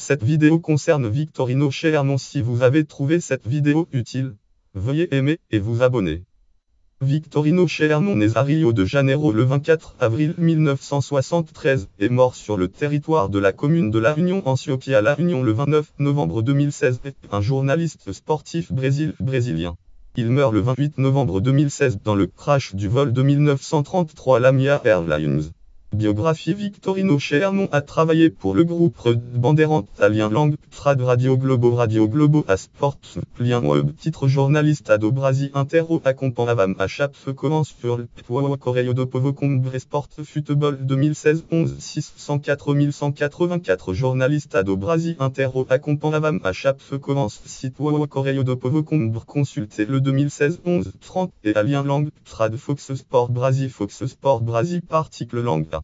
Cette vidéo concerne Victorino Chermont. Si vous avez trouvé cette vidéo utile, veuillez aimer et vous abonner. Victorino Chermont né à Rio de Janeiro le 24 avril 1973 est mort sur le territoire de la commune de La Union Antioquia La Union le 29 novembre 2016 est un journaliste sportif brésil-brésilien. Il meurt le 28 novembre 2016 dans le crash du vol de 1933 Lamia Airlines. Biographie Victorino Chermont a travaillé pour le groupe Bandeirante Alien Lang, Trad Radio Globo Radio Globo à Sport, Lien Web, titre journaliste à do Brasi Intero accompagnavam à chaque commence sur le Correio do Povo Sport Football 2016 11 604 1184 journaliste à do Brasi Intero accompagnavam à chaque commence site Correio do Povo consultez le 2016 11 30 et Alien Lang, Trad Fox Sport Brasi Fox Sport Brasi particle langue